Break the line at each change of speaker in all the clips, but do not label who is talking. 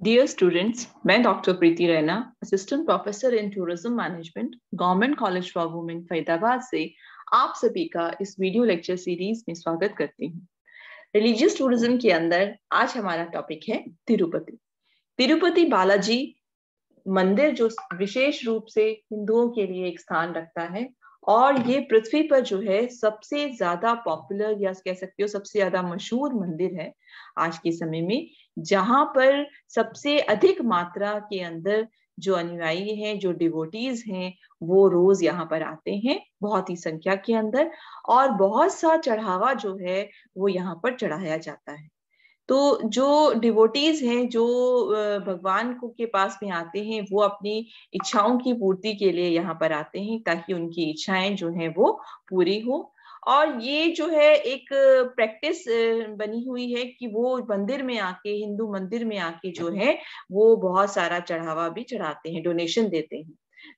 Dear students मैं doctor Preeti Raina assistant professor in tourism management government college for women Faridabad से आप सभी का इस वीडियो लेक्चर सीरीज़ में स्वागत करती हूँ। रिलीजियस टूरिज़्म के अंदर आज हमारा टॉपिक है तिरुपति। तिरुपति बालाजी मंदिर जो विशेष रूप से हिंदुओं के लिए एक स्थान रखता है और ये पृथ्वी पर जो है सबसे ज़्यादा पॉपुलर या कह सकते हो सबसे ज़्यादा मशहूर मंदिर है आज के समय में। जहाँ पर सबसे अधिक मात्रा के अंदर जो अनुयायी हैं, जो डिवोटीज हैं, वो रोज यहाँ पर आते हैं, बहुत ही संख्या के अंदर, और बहुत सा चढ़ावा जो है, वो यहाँ पर चढ़ाया जाता है। तो जो डिवोटीज हैं, जो भगवान को के पास में आते हैं, वो अपनी इच्छाओं की पूर्ति के लिए यहाँ पर आते हैं, ताकि उनकी इच्छाएँ जो हैं, वो पूरी हो। और ये जो है एक प्रैक्टिस बनी हुई है कि वो मंदिर में आके, हिंदू मंदिर में आके जो है, वो बहुत सारा चढ़ावा भी चढ़ाते हैं, डोनेशन देते हैं।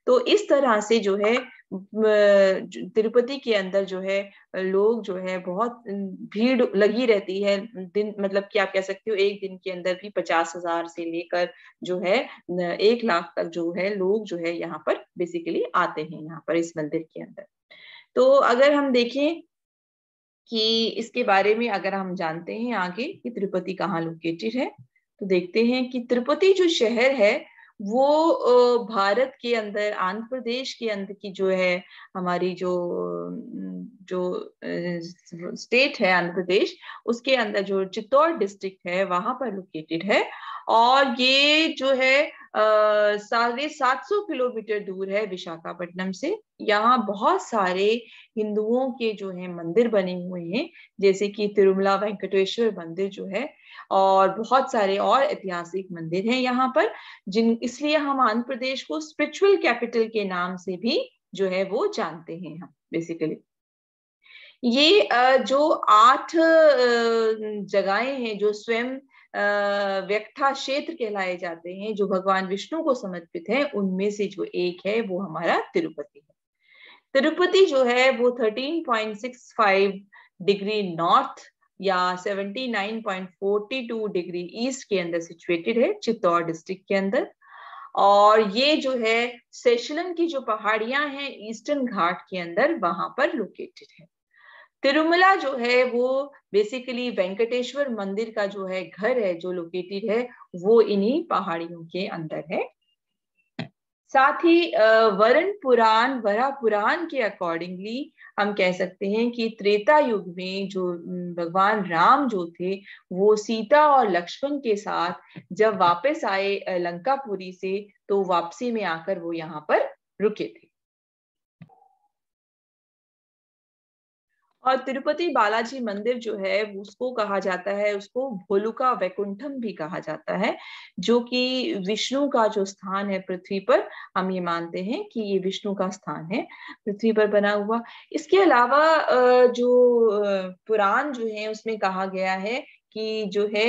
तो इस तरह से जो है तिरुपति के अंदर जो है, लोग जो है, बहुत भीड़ लगी रहती है। दिन मतलब कि आप कह सकते हो, एक दिन के अंदर भी पचास हज़ार से लेकर जो है एक लाख तक जो है, लोग जो है, यहाँ पर बेसिकली आते हैं, यहाँ पर इस मंदिर के अंदर। तो अगर हम देखें कि इसके बारे में अगर हम जानते हैं आगे कि तिरुपति कहाँ लोकेटेड है तो देखते हैं कि तिरुपति जो शहर है, वो भारत के अंदर, आंध्र प्रदेश के अंदर की जो है, हमारी जो जो स्टेट है आंध्र प्रदेश, उसके अंदर जो चित्तौड़ डिस्ट्रिक्ट है, वहाँ पर लोकेटेड है। और ये जो है साढ़े सात सौ किलोमीटर दूर है विशाखापट्टनम से। यहाँ बहुत सारे हिंदुओं के जो है मंदिर बने हुए हैं, जैसे कि तिरुमला वेंकटेश्वर मंदिर जो है, और बहुत सारे और ऐतिहासिक मंदिर हैं यहाँ पर, जिन, इसलिए हम आंध्र प्रदेश को स्पिरिचुअल कैपिटल के नाम से भी जो है वो जानते हैं हम बेसिकली ये जो आठ जगहें हैं, जो स्वयं व्यक्था क्षेत्र कहलाए जाते हैं, जो भगवान विष्णु को समर्पित है, उनमें से जो एक है, वो हमारा तिरुपति है। तिरुपति जो है, वो 13.65 डिग्री नॉर्थ या 79.42 डिग्री ईस्ट के अंदर सिचुएटेड है, चित्तौड़ डिस्ट्रिक्ट के अंदर। और ये जो है सेशलन की जो पहाड़ियाँ हैं ईस्टर्न घाट के अंदर, वहाँ पर लोकेटेड है। तिरुमला जो है वो बेसिकली वेंकटेश्वर मंदिर का जो है घर है, जो लोकेटेड है, वो इन्हीं पहाड़ियों के अंदर है। साथ ही वरण पुराण, वरा पुराण के अकॉर्डिंगली हम कह सकते हैं कि त्रेता युग में जो भगवान राम जो थे, वो सीता और लक्ष्मण के साथ जब वापस आए लंकापुरी से तो वापसी में आकर वो यहाँ पर रुके थे। और तिरुपति बालाजी मंदिर जो है, उसको कहा जाता है, उसको भोलुका वैकुंठम भी कहा जाता है, जो कि विष्णु का जो स्थान है पृथ्वी पर, हम ये मानते हैं कि ये विष्णु का स्थान है, पृथ्वी पर बना हुआ। इसके अलावा जो पुराण जो है, उसमें कहा गया है कि जो है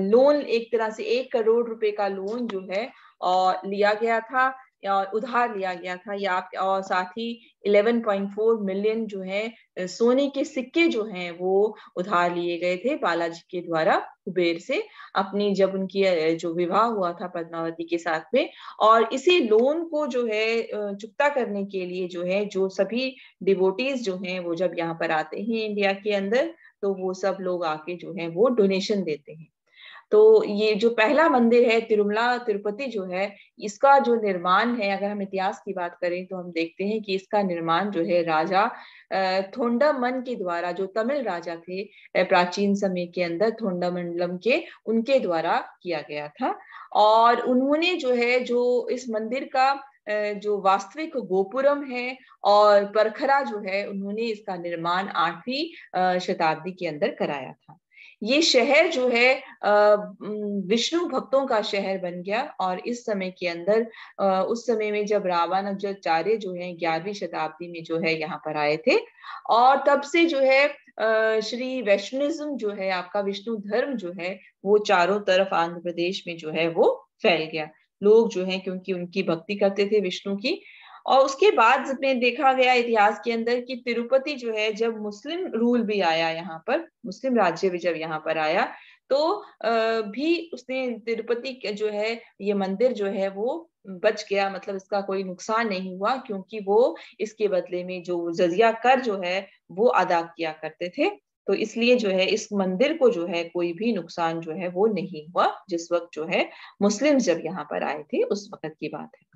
लोन एक तरह से एक करोड़ रुपए का लोन जो है और लिया गया था। उधार लिया गया था, या और साथ ही 11.4 मिलियन जो है सोने के सिक्के जो हैं, वो उधार लिए गए थे बालाजी के द्वारा कुबेर से अपनी, जब उनकी जो विवाह हुआ था पद्मावती के साथ में। और इसी लोन को जो है चुकता करने के लिए जो है, जो सभी डिवोटीज जो हैं, वो जब यहाँ पर आते हैं इंडिया के अंदर तो वो सब लोग आके जो है, वो डोनेशन देते हैं। तो ये जो पहला मंदिर है, तिरुमला, तिरुपति जो है, इसका जो निर्माण है, अगर हम इतिहास की बात करें तो हम देखते हैं कि इसका निर्माण जो है राजा थोंडामन के द्वारा, जो तमिल राजा थे प्राचीन समय के अंदर थोंडामंडलम के, उनके द्वारा किया गया था। और उन्होंने जो है, जो इस मंदिर का जो वास्तविक गोपुरम है और परखरा जो है, उन्होंने इसका निर्माण आठवीं शताब्दी के अंदर कराया था। ये शहर जो है विष्णु भक्तों का शहर बन गया और इस समय के अंदर उस समय में जब रामानुजाचार्य जो है ग्यारहवीं शताब्दी में जो है यहाँ पर आए थे और तब से जो है श्री वैष्णविज्म जो है, आपका विष्णु धर्म जो है, वो चारों तरफ़ आंध्र प्रदेश में जो है वो फैल गया। लोग जो है क्योंकि उनकी भक्ति करते थे विष्णु की और उसके बाद में देखा गया इतिहास के अंदर कि तिरुपति जो है, जब मुस्लिम रूल भी आया यहाँ पर, मुस्लिम राज्य भी जब यहाँ पर आया तो भी उसने तिरुपति जो है, ये मंदिर जो है, वो बच गया मतलब इसका कोई नुकसान नहीं हुआ, क्योंकि वो इसके बदले में जो जजिया कर जो है, वो अदा किया करते थे। तो इसलिए जो है, इस मंदिर को जो है, कोई भी नुकसान जो है, वो नहीं हुआ, जिस वक्त जो है, मुस्लिम जब यहाँ पर आए थे, उस वक्त की बात है।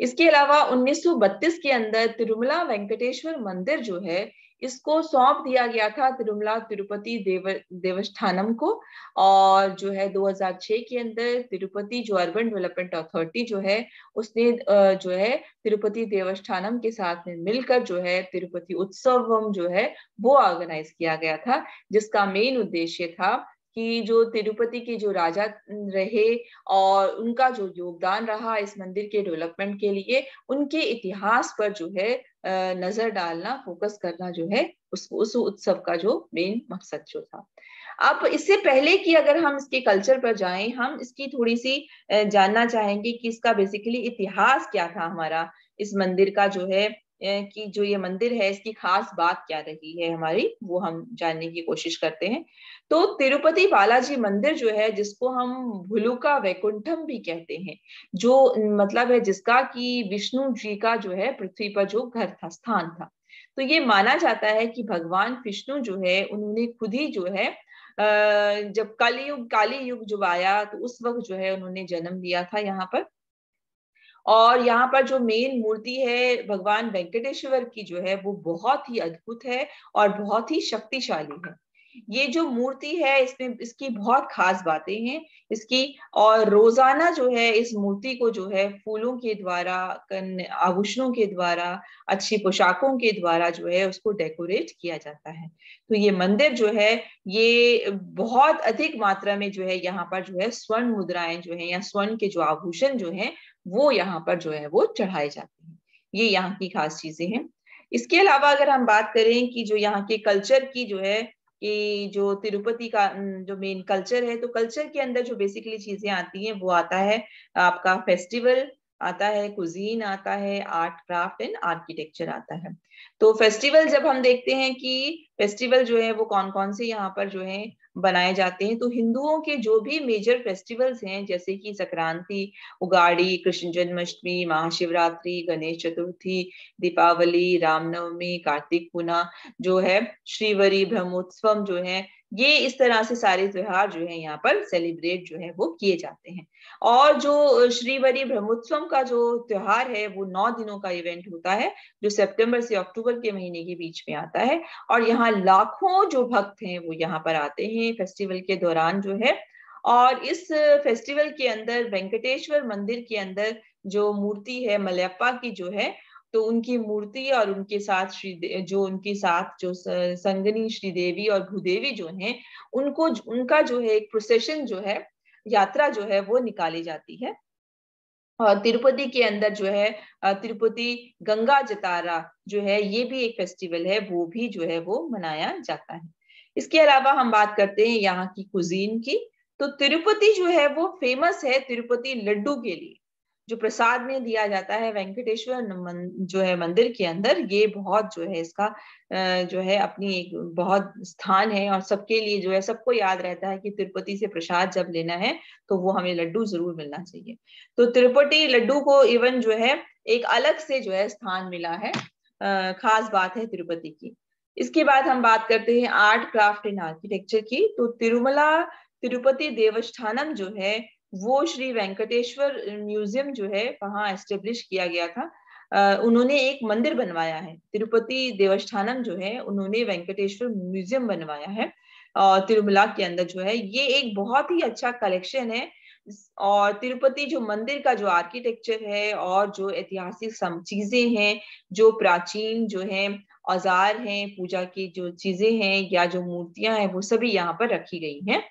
इसके अलावा 1932 के अंदर तिरुमला वेंकटेश्वर मंदिर जो है, इसको सौंप दिया गया था तिरुमला तिरुपति देव, देवस्थानम को। और जो है 2006 के अंदर तिरुपति जो अर्बन डेवलपमेंट अथॉरिटी जो है, उसने जो है तिरुपति देवस्थानम के साथ में मिलकर जो है तिरुपति उत्सवम जो है, वो ऑर्गेनाइज किया गया था, जिसका मेन उद्देश्य था कि जो तिरुपति के जो राजा रहे और उनका जो योगदान रहा इस मंदिर के डेवलपमेंट के लिए, उनके इतिहास पर जो है नज़र डालना फोकस करना जो है, उस उस उत्सव का जो मेन मकसद जो था। अब इससे पहले कि अगर हम इसके कल्चर पर जाएँ, हम इसकी थोड़ी सी जानना चाहेंगे कि इसका बेसिकली इतिहास क्या था हमारा, इस मंदिर का जो है कि जो ये मंदिर है, इसकी खास बात क्या रही है हमारी, वो हम जानने की कोशिश करते हैं। तो तिरुपति बालाजी मंदिर जो है, जिसको हम भुलुका वैकुंठम भी कहते हैं, जो मतलब है जिसका कि विष्णु जी का जो है, पृथ्वी पर जो घर था, स्थान था। तो ये माना जाता है कि भगवान विष्णु जो है, उन्होंने खुद ही जो है जब काली युग काली युग जब आया तो उस वक्त जो है, उन्होंने जन्म लिया था यहाँ पर। और यहाँ पर जो मेन मूर्ति है भगवान वेंकटेश्वर की जो है, वो बहुत ही अद्भुत है और बहुत ही शक्तिशाली है। ये जो मूर्ति है, इसमें, इसकी बहुत खास बातें हैं। इसकी, और रोज़ाना जो है, इस मूर्ति को जो है, फूलों के द्वारा आभूषणों के द्वारा, अच्छी पोशाकों के द्वारा जो है, उसको डेकोरेट किया जाता है। तो ये मंदिर जो है, ये बहुत अधिक मात्रा में जो है, यहाँ पर जो है, स्वर्ण मुद्राएँ जो है या स्वर्ण के जो आभूषण जो है वो यहाँ पर जो है वो चढ़ाए जाते हैं। ये यहाँ की खास चीज़ें हैं। इसके अलावा अगर हम बात करें कि जो यहाँ के कल्चर की जो है कि जो तिरुपति का जो मेन कल्चर है तो कल्चर के अंदर जो बेसिकली चीज़ें आती हैं, वो आता है आपका फेस्टिवल आता है कुजीन आता है आर्ट क्राफ्ट एंड आर्किटेक्चर आता है। तो फेस्टिवल जब हम देखते हैं कि फेस्टिवल जो है वो कौन कौन से यहाँ पर जो है बनाए जाते हैं तो हिंदुओं के जो भी मेजर फेस्टिवल्स हैं, जैसे कि संक्रांति, उगाड़ी, कृष्ण जन्माष्टमी, महाशिवरात्रि, गणेश चतुर्थी, दीपावली रामनवमी कार्तिक पुना जो है, श्रीवरी ब्रह्मोत्सव जो है ये इस तरह से सारे त्योहार जो है यहाँ पर सेलिब्रेट जो है वो किए जाते हैं। और जो श्रीवरी ब्रह्मोत्सव का जो त्योहार है, वो नौ दिनों का इवेंट होता है, जो सितंबर से अक्टूबर के महीने के बीच में आता है। और यहाँ लाखों जो भक्त हैं, वो यहाँ पर आते हैं फेस्टिवल के दौरान जो है। और इस फेस्टिवल के अंदर, वेंकटेश्वर मंदिर के अंदर जो मूर्ति है, मलयप्पा की जो है तो उनकी मूर्ति और उनके साथ श्री जो उनके साथ जो संगनी, श्रीदेवी और भूदेवी जो हैं, उनको उनका जो है एक प्रोसेशन जो है, यात्रा जो है वो निकाली जाती है। और तिरुपति के अंदर जो है तिरुपति गंगा जतारा जो है, ये भी एक फेस्टिवल है, वो भी जो है वो मनाया जाता है। इसके अलावा हम बात करते हैं यहाँ की कुजीन की। तो तिरुपति जो है वो फ़ेमस है तिरुपति लड्डू के लिए। जो प्रसाद में दिया जाता है वेंकटेश्वर जो है मंदिर के अंदर, ये बहुत जो है इसका जो है अपनी एक बहुत स्थान है और सबके लिए जो है सबको याद रहता है कि तिरुपति से प्रसाद जब लेना है तो वो हमें लड्डू ज़रूर मिलना चाहिए। तो तिरुपति लड्डू को इवन जो है एक अलग से जो है स्थान मिला है खास बात है तिरुपति की। इसके बाद हम बात करते हैं आर्ट, क्राफ्ट एंड आर्किटेक्चर की। तो तिरुमला तिरुपति देवस्थानम जो है वो श्री वेंकटेश्वर म्यूज़ियम जो है, वहाँ एस्टेब्लिश किया गया था। उन्होंने एक मंदिर बनवाया है। तिरुपति देवस्थानम जो है, उन्होंने वेंकटेश्वर म्यूज़ियम बनवाया है और तिरुमला के अंदर जो है। ये एक बहुत ही अच्छा कलेक्शन है। और तिरुपति जो मंदिर का जो आर्किटेक्चर है और जो ऐतिहासिक सम, चीज़ें हैं, जो प्राचीन जो है, औज़ार हैं, पूजा की जो चीज़ें हैं या जो मूर्तियाँ हैं, वो सभी यहाँ पर रखी गई हैं।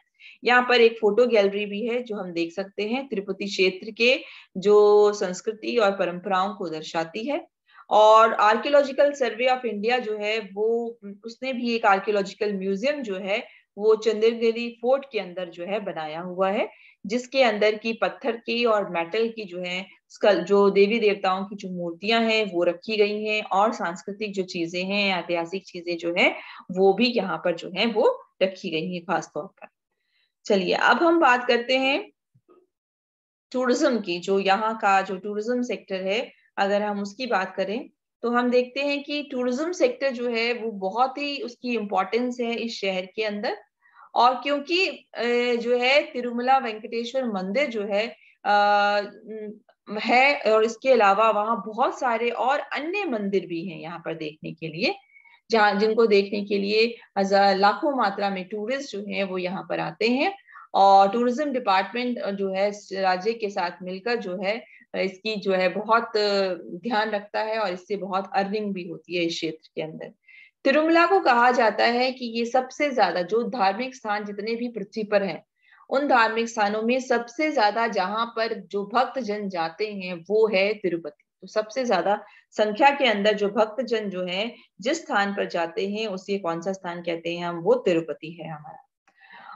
यहाँ पर एक फ़ोटो गैलरी भी है, जो हम देख सकते हैं, तिरुपति क्षेत्र के जो संस्कृति और परंपराओं को दर्शाती है। और आर्कियोलॉजिकल सर्वे ऑफ़ इंडिया जो है, वो, उसने भी एक आर्कियोलॉजिकल म्यूज़ियम जो है, वो चंद्रगिरी फोर्ट के अंदर जो है, बनाया हुआ है, जिसके अंदर की पत्थर की और मेटल की जो है जो देवी देवताओं की जो मूर्तियाँ हैं, वो रखी गई हैं, और सांस्कृतिक जो चीज़ें हैं, ऐतिहासिक चीज़ें जो है, वो भी यहाँ पर जो है, वो रखी गई है खासतौर पर। चलिए अब हम बात करते हैं टूरिज़्म की जो यहाँ का जो टूरिज़्म सेक्टर है अगर हम उसकी बात करें तो हम देखते हैं कि टूरिज़्म सेक्टर जो है वो बहुत ही उसकी इम्पोर्टेंस है इस शहर के अंदर। और क्योंकि जो है तिरुमला वेंकटेश्वर मंदिर जो है आ, है और इसके अलावा वहाँ बहुत सारे और अन्य मंदिर भी हैं यहाँ पर देखने के लिए। जहाँ, जिनको देखने के लिए हज़ार, लाखों मात्रा में टूरिस्ट जो हैं, वो यहाँ पर आते हैं। और टूरिज़्म डिपार्टमेंट जो है राज्य के साथ मिलकर जो है इसकी जो है, बहुत ध्यान रखता है और इससे बहुत अर्निंग भी होती है इस क्षेत्र के अंदर। तिरुमला को कहा जाता है कि ये सबसे ज़्यादा, जो धार्मिक स्थान जितने भी पृथ्वी पर हैं, उन धार्मिक स्थानों में सबसे ज़्यादा जहाँ पर जो भक्त जन जाते हैं, वो है तिरुपति। तो सबसे ज़्यादा संख्या के अंदर जो भक्त जन जो है, जिस स्थान पर जाते हैं, उसे कौन सा स्थान कहते हैं हम? वो तिरुपति है हमारा।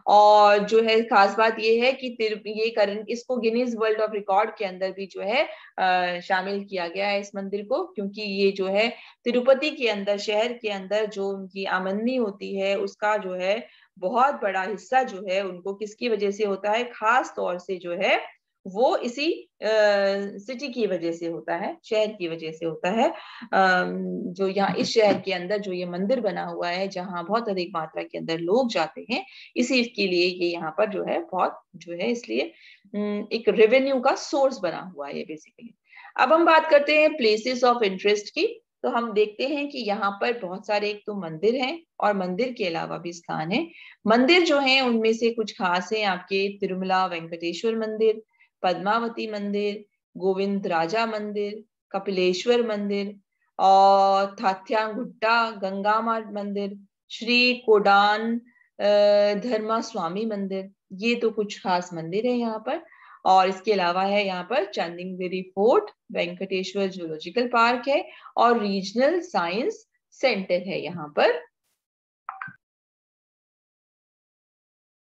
और जो है, खास बात ये है कि ये करण, इसको गिनीज वर्ल्ड ऑफ़ रिकॉर्ड के अंदर भी जो है शामिल किया गया है इस मंदिर को, क्योंकि ये जो है, तिरुपति के अंदर, शहर के अंदर जो उनकी आमदनी होती है, उसका जो है, बहुत बड़ा हिस्सा जो है, उनको किसकी वजह से होता है? खास तौर से जो है वो इसी सिटी की वजह से होता है, शहर की वजह से होता है। जो यहाँ इस शहर के अंदर जो ये मंदिर बना हुआ है, जहाँ बहुत अधिक मात्रा के अंदर लोग जाते हैं, इसी के लिए ये यहाँ पर जो है बहुत जो है इसलिए एक रेवेन्यू का सोर्स बना हुआ है बेसिकली अब हम बात करते हैं प्लेसेस ऑफ़ इंटरेस्ट की। तो हम देखते हैं कि यहाँ पर बहुत सारे एक तो मंदिर हैं और मंदिर के अलावा भी स्थान है। मंदिर जो हैं, उनमें से कुछ खास है आपके तिरुमला, वेंकटेश्वर मंदिर पद्मावती मंदिर, गोविंद राजा मंदिर, कपिलेश्वर मंदिर और गंगा मंदिर, श्री कोडान धर्मा स्वामी मंदिर। ये तो कुछ खास मंदिर है यहाँ पर और इसके अलावा है यहाँ पर Chandragiri fort, Venkateswara zoological park है और रीजनल साइंस सेंटर है यहाँ पर।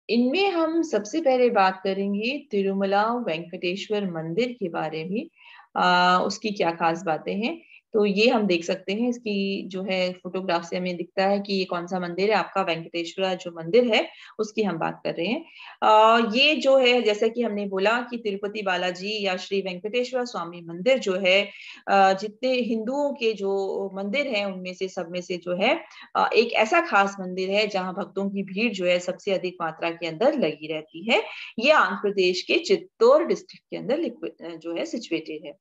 इनमें हम सबसे पहले बात करेंगे तिरुमला वेंकटेश्वर मंदिर के बारे में। आ, उसकी क्या खास बातें हैं? तो ये हम देख सकते हैं इसकी जो है फोटोग्राफ से हमें दिखता है कि ये कौन सा मंदिर है आपका वेंकटेश्वर जो मंदिर है उसकी हम बात कर रहे हैं। आ, ये जो है जैसा कि हमने बोला कि तिरुपति बालाजी या श्री वेंकटेश्वर स्वामी मंदिर जो है जितने हिंदुओं के जो मंदिर है उनमें से सब में से जो है एक ऐसा खास मंदिर है जहाँ भक्तों की भीड़ जो है सबसे अधिक मात्रा के अंदर लगी रहती है। ये आंध्र प्रदेश के चित्तौर डिस्ट्रिक्ट के अंदर जो है सिचुएटेड है।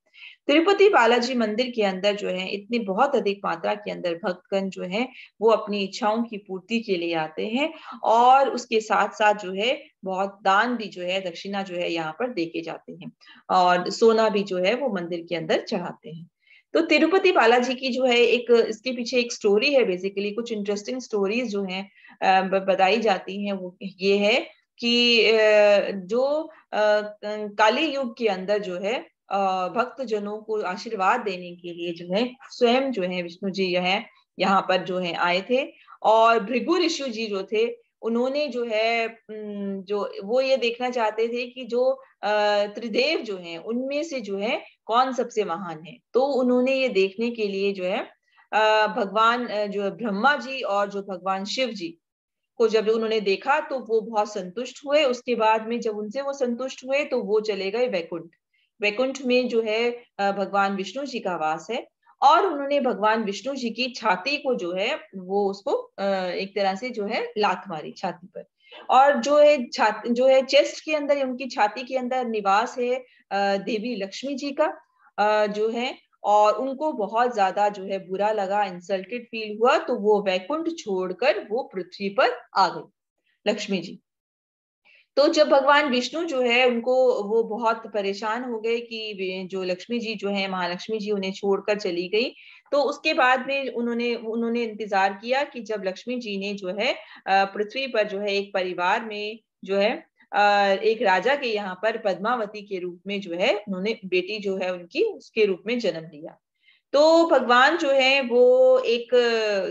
तिरुपति बालाजी मंदिर के अंदर जो है, इतनी बहुत अधिक मात्रा के अंदर भक्तगण जो है, वो अपनी इच्छाओं की पूर्ति के लिए आते हैं और उसके साथ साथ जो है, बहुत दान भी जो है, दक्षिणा जो है यहाँ पर देके जाते हैं और सोना भी जो है, वो मंदिर के अंदर चढ़ाते हैं। तो तिरुपति बालाजी की जो है, एक, इसके पीछे एक स्टोरी है बेसिकली कुछ इंटरेस्टिंग स्टोरीज जो है बताई जाती हैं, वो ये है कि जो काली युग के अंदर जो है भक्त जनों को आशीर्वाद देने के लिए जो है, स्वयं जो है, विष्णु जी जो है, यहाँ पर जो है, आए थे। और भृगु ऋषि जी जो थे, उन्होंने जो है जो, वो ये देखना चाहते थे कि जो त्रिदेव जो है, उनमें से जो है, कौन सबसे महान है? तो उन्होंने ये देखने के लिए जो है भगवान जो है ब्रह्मा जी और जो भगवान शिव जी को जब उन्होंने देखा तो वो बहुत संतुष्ट हुए। उसके बाद में जब उनसे वो संतुष्ट हुए तो वो चले गए वैकुंठ। वैकुंठ में जो है भगवान विष्णु जी का वास है और उन्होंने भगवान विष्णु जी की छाती को जो है, वो उसको एक तरह से जो है, लात मारी छाती पर। और जो है, छाती, जो है चेस्ट के अंदर, उनकी छाती के अंदर निवास है देवी लक्ष्मी जी का जो है, और उनको बहुत ज़्यादा जो है बुरा लगा इंसल्टेड फील हुआ तो वो वैकुंठ छोड़कर वो पृथ्वी पर आ गई। लक्ष्मी जी तो जब भगवान विष्णु जो है, उनको वो बहुत परेशान हो गए कि जो लक्ष्मी जी जो है, महालक्ष्मी जी उन्हें छोड़कर चली गई। तो उसके बाद में उन्होंने उन्होंने इंतज़ार किया कि जब लक्ष्मी जी ने जो है पृथ्वी पर जो है एक परिवार में जो है एक राजा के यहाँ पर पद्मावती के रूप में जो है, उन्होंने बेटी जो है उनकी, उसके रूप में जन्म लिया। तो भगवान जो है, वो एक,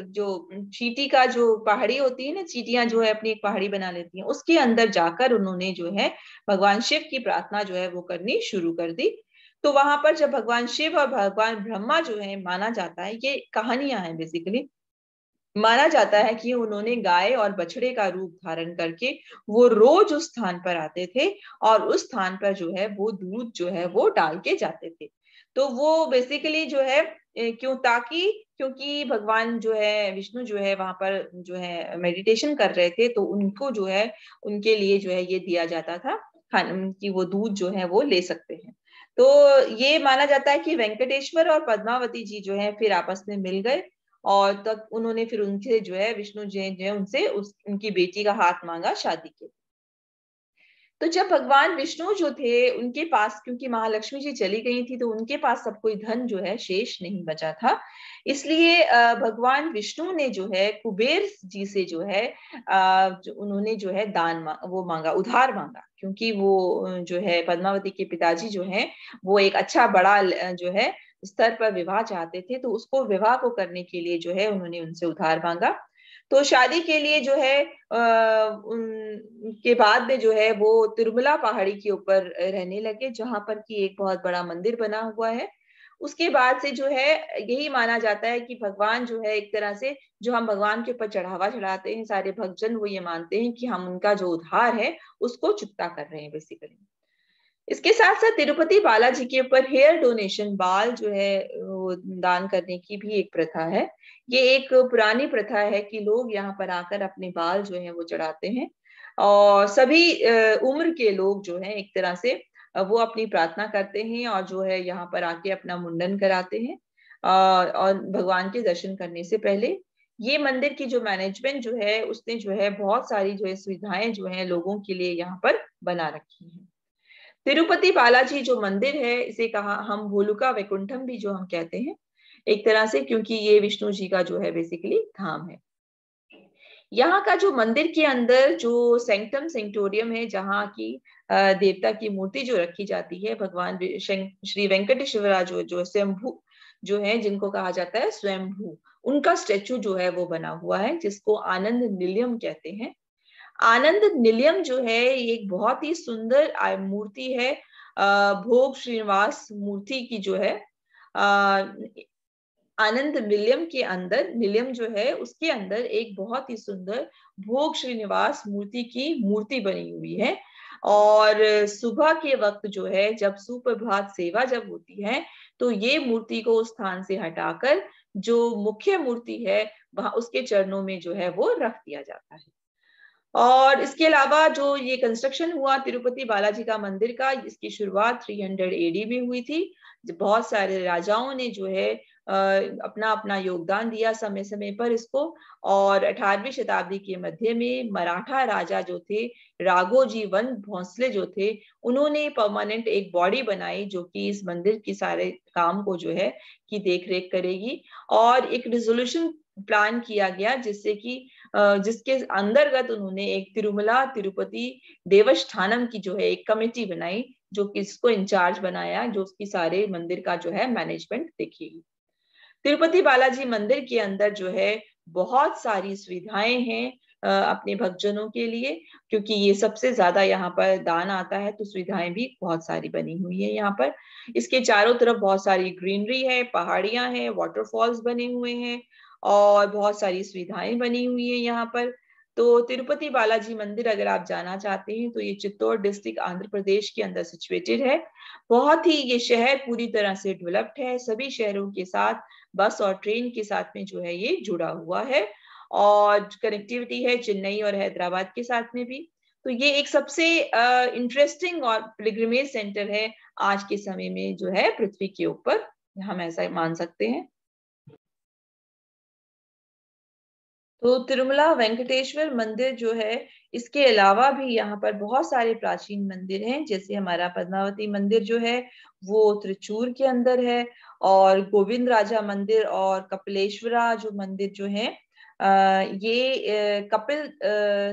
जो चीटी का जो पहाड़ी होती है ना, चीटियाँ जो है अपनी एक पहाड़ी बना लेती हैं। उसके अंदर जाकर उन्होंने जो है, भगवान शिव की प्रार्थना जो है, वो करनी शुरू कर दी। तो वहाँ पर जब भगवान शिव और भगवान ब्रह्मा जो है, माना जाता है, ये कहानियाँ हैं बेसिकली माना जाता है कि उन्होंने गाय और बछड़े का रूप धारण करके वो रोज उस स्थान पर आते थे और उस स्थान पर जो है, वो दूध जो है, वो डाल के जाते थे। तो वो बेसिकली जो है क्यों, ताकि, क्योंकि भगवान जो है, विष्णु जो है, वहाँ पर जो है मेडिटेशन कर रहे थे तो उनको जो है, उनके लिए जो है, ये दिया जाता था कि वो दूध जो है, वो ले सकते हैं। तो ये माना जाता है कि वेंकटेश्वर और पद्मावती जी जो है, फिर आपस में मिल गए, और तब उन्होंने फिर उनसे जो है, विष्णु जी जो है उनसे उस, उनकी बेटी का हाथ मांगा, शादी के तो जब भगवान विष्णु जो थे उनके पास क्योंकि महालक्ष्मी जी चली गई थी तो उनके पास सब कोई धन जो है शेष नहीं बचा था। इसलिए भगवान विष्णु ने जो है कुबेर जी से जो है जो उन्होंने जो है दान मा, वो मांगा उधार मांगा क्योंकि वो जो है पद्मावती के पिताजी जो है वो एक अच्छा बड़ा जो है स्तर पर विवाह चाहते थे तो उसको विवाह को करने के लिए जो है उन्होंने उनसे उधार मांगा। तो शादी के लिए जो है उनके बाद में जो है वो तिरुमला पहाड़ी के ऊपर रहने लगे, जहाँ पर की एक बहुत बड़ा मंदिर बना हुआ है। उसके बाद से जो है, यही माना जाता है कि भगवान जो है एक तरह से, जो हम भगवान के ऊपर चढ़ावा चढ़ाते हैं, सारे भक्तजन वो ये मानते हैं कि हम उनका जो उद्धार है, उसको चुकता कर रहे हैं बेसिकली इसके साथ साथ तिरुपति बालाजी के ऊपर हेयर डोनेशन बाल जो है, वो दान करने की भी एक प्रथा है। ये एक पुरानी प्रथा है कि लोग यहाँ पर आकर अपने बाल जो है वो चढ़ाते हैं और सभी उम्र के लोग जो है एक तरह से वो अपनी प्रार्थना करते हैं और जो है यहाँ पर आके अपना मुंडन कराते हैं और भगवान के दर्शन करने से पहले। ये मंदिर की जो मैनेजमेंट जो है, उसने जो है बहुत सारी जो है सुविधाएँ जो है लोगों के लिए यहाँ पर बना रखी है। तिरुपति बालाजी जो मंदिर है, इसे कहा हम भोलुका वैकुंठम भी जो हम कहते हैं, एक तरह से क्योंकि ये विष्णु जी का जो है बेसिकली धाम है। यहाँ का जो मंदिर के अंदर जो सेंक्टम सेंटोरियम है, जहाँ की देवता की मूर्ति जो रखी जाती है, भगवान श्री वेंकटेश्वरा जो जो स्वयंभू, जो है, जिनको कहा जाता है स्वयंभू, उनका स्टेचू जो है वो बना हुआ है, जिसको आनंद निलियम कहते हैं। आनंद निलियम जो है एक बहुत ही सुंदर मूर्ति है भोग श्रीनिवास मूर्ति की जो है आनंद निलियम के अंदर, निलियम जो है, उसके अंदर एक बहुत ही सुंदर भोग श्रीनिवास मूर्ति की मूर्ति बनी हुई है। और सुबह के वक्त जो है, जब सुप्रभात सेवा जब होती है तो ये मूर्ति को उस स्थान से हटाकर जो मुख्य मूर्ति है, वहाँ उसके चरणों में जो है, वो रख दिया जाता है। और इसके अलावा जो ये कंस्ट्रक्शन हुआ तिरुपति बालाजी का मंदिर का, इसकी शुरुआत 300 एडी में हुई थी। बहुत सारे राजाओं ने जो है अपना अपना योगदान दिया समय समय पर इसको। और 18वीं शताब्दी के मध्य में मराठा राजा जो थे राघोजी वन भोंसले जो थे, उन्होंने परमानेंट एक बॉडी बनाई जो कि इस मंदिर के सारे काम को जो है, की देख रेख करेगी। और एक रिजोल्यूशन प्लान किया गया जिससे कि जिसके अंतर्गत उन्होंने एक तिरुमला तिरुपति देवस्थानम की जो है, एक कमेटी बनाई, जो कि इसको इंचार्ज बनाया, जो उसकी सारे मंदिर का जो है मैनेजमेंट देखेगी तिरुपति बालाजी मंदिर के अंदर जो है, बहुत सारी सुविधाएँ हैं अपने भक्तजनों के लिए, क्योंकि ये सबसे ज़्यादा यहाँ पर दान आता है तो सुविधाएँ भी बहुत सारी बनी हुई है यहाँ पर। इसके चारों तरफ़ बहुत सारी ग्रीनरी है, पहाड़ियाँ हैं वाटरफॉल्स बने हुए हैं और बहुत सारी सुविधाएँ बनी हुई है यहाँ पर। तो तिरुपति बालाजी मंदिर अगर आप जाना चाहते हैं तो ये चित्तौड़ डिस्ट्रिक्ट आंध्र प्रदेश के अंदर सिचुएटेड है। बहुत ही ये शहर पूरी तरह से डेवलप्ड है। सभी शहरों के साथ बस और ट्रेन के साथ में जो है ये जुड़ा हुआ है। और कनेक्टिविटी है चेन्नई और हैदराबाद के साथ में भी। तो ये एक सबसे इंटरेस्टिंग और पिलग्रिमेज सेंटर है आज के समय में जो है पृथ्वी के ऊपर। हम ऐसा मान सकते हैं। तो तिरुमला वेंकटेश्वर मंदिर जो है, इसके अलावा भी यहाँ पर बहुत सारे प्राचीन मंदिर हैं, जैसे हमारा पद्मावती मंदिर जो है, वो त्रिचूर के अंदर है और गोविंद राजा मंदिर और कपिलेश्वरा जो मंदिर जो है ये कपिल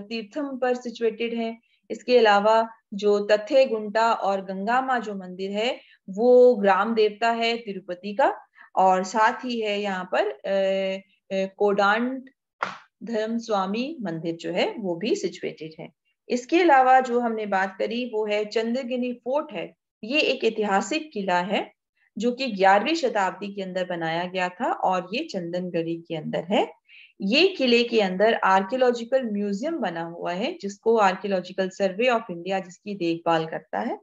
तीर्थम पर सिचुएटेड है। इसके अलावा जो तथे गुंटा और गंगा माँ जो मंदिर है, वो ग्राम देवता है तिरुपति का और साथ ही है यहाँ पर, अः कोडांड धर्म स्वामी मंदिर जो है, वो भी सिचुएटेड है। इसके अलावा जो हमने बात करी, वो है चंद्रगिनी फोर्ट है। ये एक ऐतिहासिक किला है, जो कि ग्यारहवीं शताब्दी के अंदर बनाया गया था और ये चंदनगढ़ी के अंदर है। ये किले के अंदर आर्कियोलॉजिकल म्यूज़ियम बना हुआ है, जिसको आर्कियोलॉजिकल सर्वे ऑफ़ इंडिया जिसकी देखभाल करता है।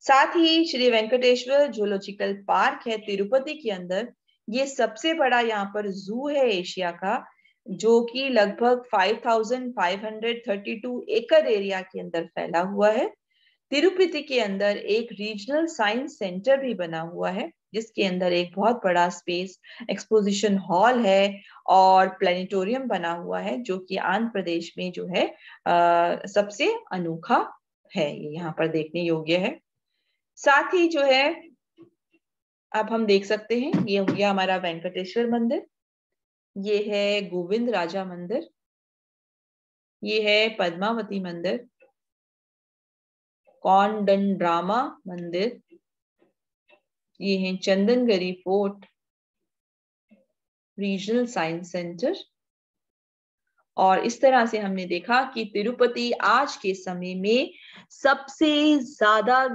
साथ ही श्री वेंकटेश्वर जूलॉजिकल पार्क है तिरुपति के अंदर। ये सबसे बड़ा यहाँ पर जू है एशिया का जो कि लगभग 5,532 एकड़ एरिया के अंदर फैला हुआ है। तिरुपति के अंदर एक रीजनल साइंस सेंटर भी बना हुआ है जिसके अंदर एक बहुत बड़ा स्पेस एक्सपोजिशन हॉल है और प्लेनेटोरियम बना हुआ है जो कि आंध्र प्रदेश में जो है आ, सबसे अनोखा है। यहाँ पर देखने योग्य है। साथ ही जो है अब हम देख सकते हैं ये हो गया हमारा वेंकटेश्वर मंदिर। ये है गोविंद राजा मंदिर, ये है पद्मावती मंदिर कौंडंड्रामा मंदिर, ये है Chandragiri fort regional science centre और इस तरह से हमने देखा कि तिरुपति आज के समय में सबसे ज़्यादा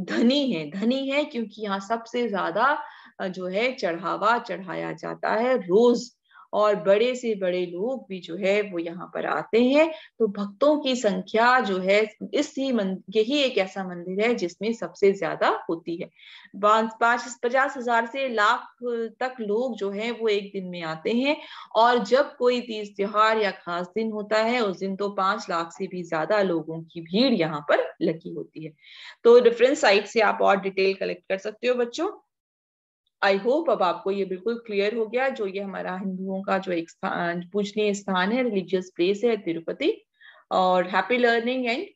धनी है धनी है क्योंकि यहाँ सबसे ज़्यादा जो है चढ़ावा चढ़ाया जाता है रोज। और बड़े से बड़े लोग भी जो है वो यहाँ पर आते हैं। तो भक्तों की संख्या जो है इस ही यही एक ऐसा मंदिर है जिसमें सबसे ज़्यादा होती है। पाँच पचास हज़ार से लाख तक लोग जो है वो एक दिन में आते हैं और जब कोई तीज त्योहार या खास दिन होता है, उस दिन तो पाँच लाख से भी ज़्यादा लोगों की भीड़ यहाँ पर लगी होती है। तो डिफरेंट साइट से आप और डिटेल कलेक्ट कर सकते हो बच्चों। आई होप अब आपको ये बिल्कुल क्लियर हो गया जो ये हमारा हिंदुओं का जो एक स्थान, पूजनीय स्थान है रिलीजियस प्लेस है तिरुपति और हैप्पी लर्निंग एंड